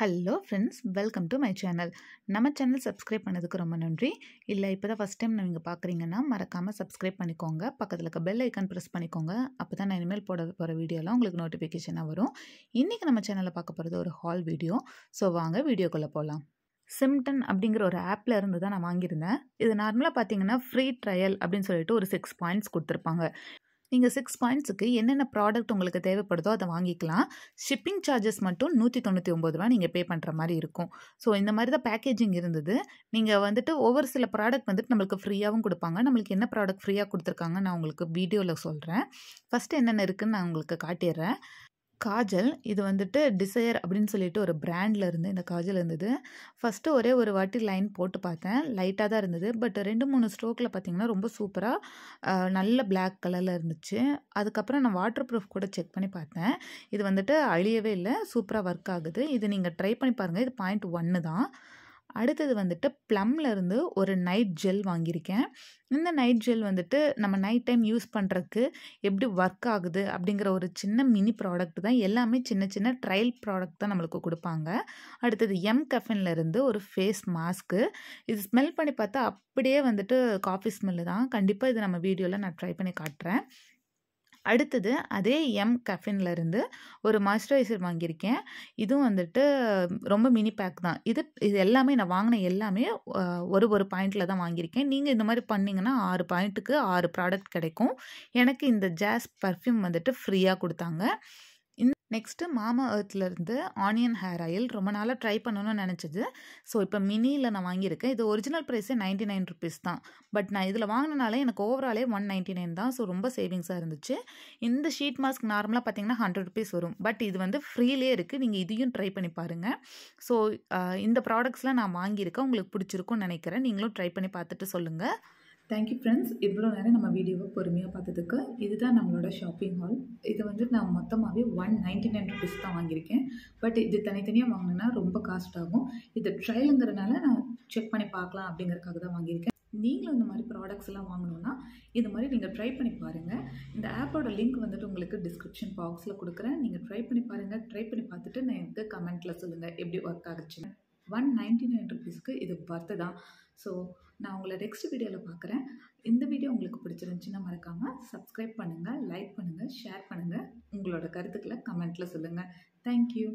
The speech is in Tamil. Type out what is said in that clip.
Hello friends welcome to my channel நம்ம சேனல் சப்ஸ்கிரைப் பண்ணதுக்கு ரொம்ப நன்றி. இல்லை இப்போ தான் ஃபஸ்ட் டைம் நீங்கள் பார்க்குறீங்கன்னா மறக்காமல் சப்ஸ்கிரைப் பண்ணிக்கோங்க. பக்கத்தில் இருக்க பெல் ஐக்கான் ப்ரெஸ் பண்ணிக்கோங்க. அப்போ தான் நான் இனிமேல் போட போகிற வீடியோலாம் உங்களுக்கு நோட்டிஃபிகேஷனாக வரும். இன்றைக்கி நம்ம சேனலில் பார்க்க போகிறது ஒரு ஹால் வீடியோ ஸோ வாங்க வீடியோக்குள்ளே போகலாம் சிம்டன் அப்படிங்கிற ஒரு ஆப்பில் இருந்து தான் நான் வாங்கியிருந்தேன். இது நார்மலாக பார்த்தீங்கன்னா ஃப்ரீ ட்ரையல் அப்படின்னு சொல்லிட்டு ஒரு சிக்ஸ் பாயிண்ட்ஸ் கொடுத்துருப்பாங்க. நீங்கள் சிக்ஸ் பாயிண்ட்ஸுக்கு என்னென்ன ப்ராடக்ட் உங்களுக்கு தேவைப்படுதோ அதை வாங்கிக்கலாம். ஷிப்பிங் சார்ஜஸ் மட்டும் நூற்றி தொண்ணூற்றி ஒம்பது ரூபா நீங்கள் பே பண்ணுற மாதிரி இருக்கும். ஸோ இந்த மாதிரி தான் பேக்கேஜிங் இருந்தது. நீங்கள் வந்துட்டு ஒவ்வொரு சில ப்ராடக்ட் வந்துட்டு நம்மளுக்கு ஃப்ரீயாகவும் கொடுப்பாங்க. நம்மளுக்கு என்ன ப்ராடக்ட் ஃப்ரீயாக கொடுத்துருக்காங்க நான் உங்களுக்கு வீடியோவில் சொல்கிறேன் ஃபஸ்ட்டு என்னென்ன இருக்குதுன்னு நான் உங்களுக்கு காட்டிடுறேன். காஜல் இது வந்துட்டு டிசையர் அப்படின்னு சொல்லிட்டு ஒரு பிராண்டில் இருந்து இந்த காஜல் இருந்தது. ஃபஸ்ட்டு ஒரே ஒரு வாட்டி லைன் போட்டு பார்த்தேன். லைட்டாக தான் இருந்தது. பட் ரெண்டு மூணு ஸ்ட்ரோக்கில் பார்த்தீங்கன்னா ரொம்ப சூப்பராக நல்ல பிளாக் கலரில் இருந்துச்சு. அதுக்கப்புறம் நான் வாட்டர் ப்ரூஃப் கூட செக் பண்ணி பார்த்தேன். இது வந்துட்டு அழியவே இல்லை. சூப்பராக ஒர்க் ஆகுது. இது நீங்கள் ட்ரை பண்ணி பாருங்கள் இது பாயிண்ட் ஒன்று தான். அடுத்தது வந்துட்டு ப்ளம்ல இருந்து ஒரு நைட் ஜெல் வாங்கியிருக்கேன். இந்த நைட் ஜெல் வந்துட்டு நம்ம நைட் டைம் யூஸ் பண்ணுறதுக்கு எப்படி ஒர்க் ஆகுது அப்படிங்கிற ஒரு சின்ன மினி ப்ராடக்ட் தான். எல்லாமே சின்ன சின்ன ட்ரையல் ப்ராடக்ட் தான் நம்மளுக்கு கொடுப்பாங்க. அடுத்தது எம் கஃபின்ல இருந்து ஒரு ஃபேஸ் மாஸ்க்கு இது ஸ்மெல் பண்ணி பார்த்தா அப்படியே வந்துட்டு காஃபி ஸ்மெல்லு தான். கண்டிப்பாக இது நம்ம வீடியோவில் நான் ட்ரை பண்ணி காட்டுறேன். அடுத்தது அதே எம் கஃபின்லேருந்து ஒரு மாய்ஸ்சரைசர் வாங்கியிருக்கேன். இதுவும் வந்துட்டு ரொம்ப மினி பேக் தான். இது இது எல்லாமே நான் வாங்கின எல்லாமே ஒரு ஒரு பாயிண்டில் தான் வாங்கியிருக்கேன். நீங்கள் இந்த மாதிரி பண்ணிங்கன்னா ஆறு பாயிண்ட்டுக்கு ஆறு ப்ராடக்ட் கிடைக்கும். எனக்கு இந்த ஜாஸ் பர்ஃப்யூம் வந்துட்டு ஃப்ரீயாக கொடுத்தாங்க. நெக்ஸ்ட்டு மாமா இருந்து ஆனியன் ஹேர் ஆயில் ரொம்ப நாளாக ட்ரை பண்ணணும்னு நினச்சது. ஸோ இப்போ மினியில் நான் வாங்கியிருக்கேன். இது ஒரிஜினல் ப்ரைஸே நைன்ட்டி நைன் ருபீஸ் தான். பட் நான் இதில் வாங்கினாலே எனக்கு ஓவராலே ஒன் நைன்ட்டி நைன் தான். ஸோ ரொம்ப சேவிங்ஸாக இருந்துச்சு. இந்த ஷீட் மாஸ்க் நார்மலாக பார்த்தீங்கன்னா ஹண்ட்ரட் ருபீஸ் வரும். பட் இது வந்து ஃப்ரீலே இருக்குது நீங்கள் இதையும் ட்ரை பண்ணி பாருங்கள் ஸோ இந்த ப்ராடக்ட்ஸ்லாம் நான் வாங்கியிருக்கேன். உங்களுக்கு பிடிச்சிருக்கும்னு நினைக்கிறேன். நீங்களும் ட்ரை பண்ணி பார்த்துட்டு சொல்லுங்கள் தேங்க்யூ ஃப்ரெண்ட்ஸ் இவ்வளோ நேரம் நம்ம வீடியோவை பொறுமையாக பார்த்ததுக்கு இதுதான் நம்மளோட ஷாப்பிங் ஹால் இது வந்து நான் மொத்தமாகவே ஒன் நைன்டி நைன் ருபீஸ் தான் வாங்கியிருக்கேன். பட் இது தனித்தனியாக வாங்கினா ரொம்ப காஸ்ட் ஆகும் இது ட்ரையலுங்கிறனால நான் செக் பண்ணி பார்க்கலாம் அப்படிங்கிறதுக்காக தான் வாங்கியிருக்கேன். நீங்களும் இந்த மாதிரி ப்ராடக்ட்ஸ் எல்லாம் வாங்கணுன்னா இது மாதிரி நீங்கள் ட்ரை பண்ணி பாருங்கள் இந்த ஆப்போட லிங்க் வந்துட்டு உங்களுக்கு டிஸ்கிரிப்ஷன் பாக்ஸில் கொடுக்குறேன். நீங்கள் ட்ரை பண்ணி பாருங்கள் ட்ரை பண்ணி பார்த்துட்டு நான் எனக்கு கமெண்ட்டில் சொல்லுங்கள் எப்படி ஒர்க் ஆகுச்சுன்னு ஒன் நைன்டி நைன் ருபீஸ்க்கு இது பர்த்து தான். ஸோ நான் உங்களை நெக்ஸ்ட் வீடியோவில் பார்க்குறேன். இந்த வீடியோ உங்களுக்கு பிடிச்சிருந்துச்சின்னா மறக்காமல் சப்ஸ்கிரைப் பண்ணுங்கள் லைக் பண்ணுங்கள் ஷேர் பண்ணுங்கள் உங்களோட கருத்துக்களை கமெண்ட்டில் சொல்லுங்கள் தேங்க்யூ